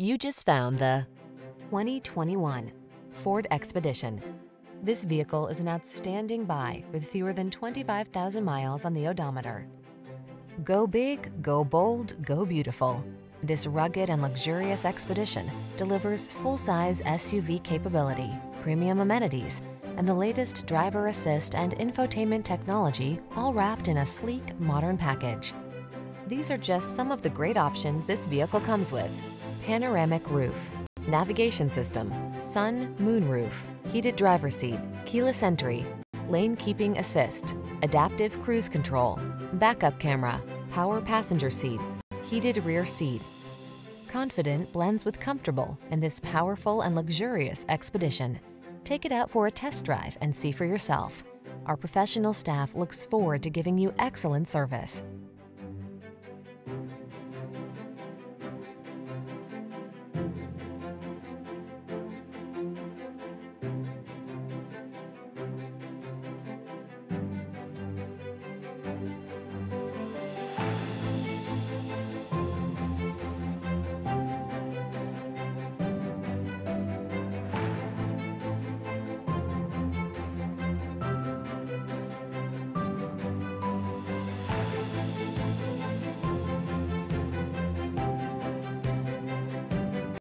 You just found the 2021 Ford Expedition. This vehicle is an outstanding buy with fewer than 25,000 miles on the odometer. Go big, go bold, go beautiful. This rugged and luxurious Expedition delivers full-size SUV capability, premium amenities, and the latest driver assist and infotainment technology all wrapped in a sleek, modern package. These are just some of the great options this vehicle comes with. Panoramic roof, navigation system, sun, moon roof, heated driver seat, keyless entry, lane keeping assist, adaptive cruise control, backup camera, power passenger seat, heated rear seat. Confident blends with comfortable in this powerful and luxurious Expedition. Take it out for a test drive and see for yourself. Our professional staff looks forward to giving you excellent service.